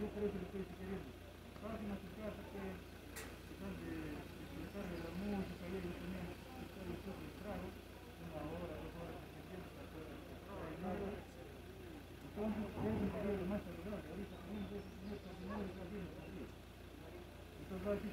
Yo creo que lo estoy sugiriendo. Página social. Entonces,